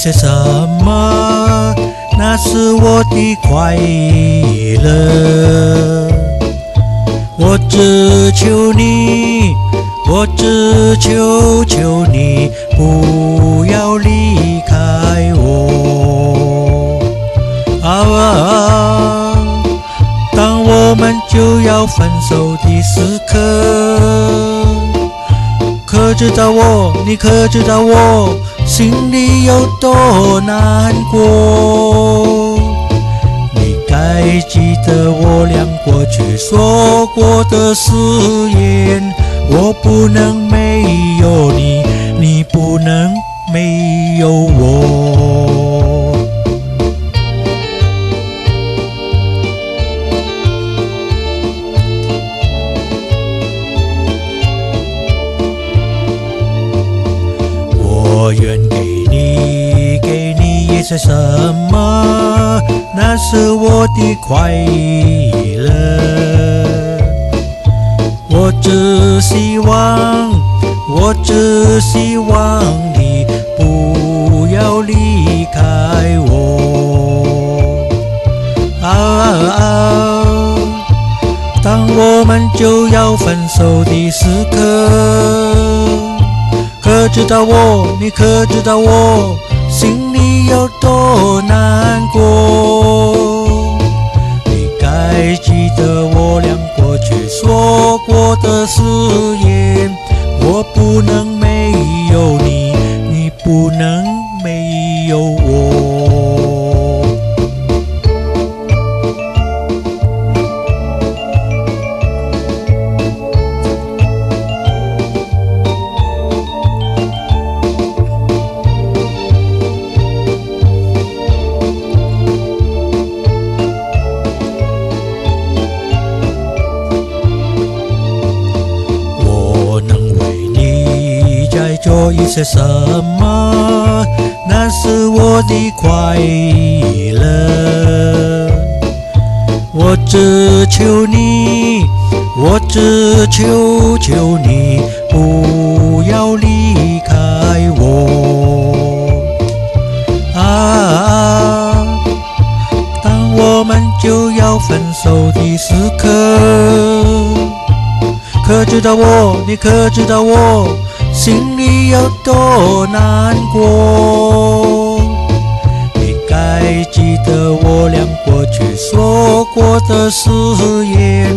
些什么？那是我的快乐。我只求你，我只求求你，不要离开我。啊，当我们就要分手的时刻，可知道我，你可知道我心里有多难过？你该记得我俩过去说过的誓言，我不能没有你，你不能没有我。些什么？那是我的快乐。我只希望，我只希望你不要离开我啊。啊，当我们就要分手的时刻。可知道我，你可知道我心里有多难过？你该记得我俩过去说过的誓言，我不能没有你，你不能没有我。说一些什么？那是我的快乐。我只求你，我只求求你，不要离开我。啊，当我们就要分手的时刻。可知道我，你可知道我心里有多难过？你该记得我俩过去说过的誓言。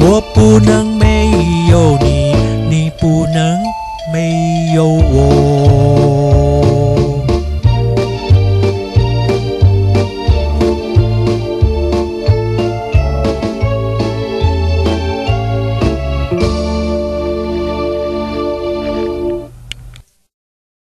我不能没有你你不能没有我。